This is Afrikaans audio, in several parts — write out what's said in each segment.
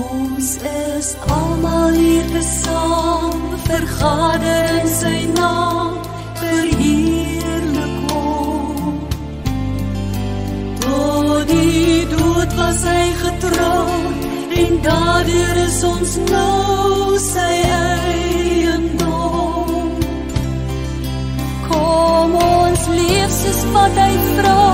Ons is almal hier gesaam, vergader in sy naam, verheerlik hom. Tot die dood was hy getrou en daardeur is ons nou sy eiendom. Kom ons leef soos wat hy vra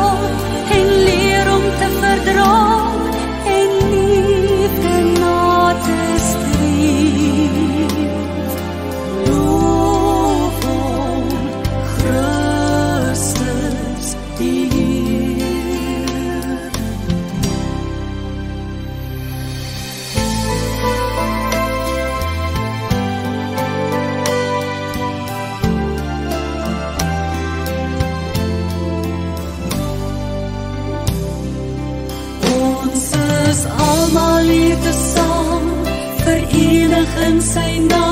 is almal hier te saam, verenig in sy naam,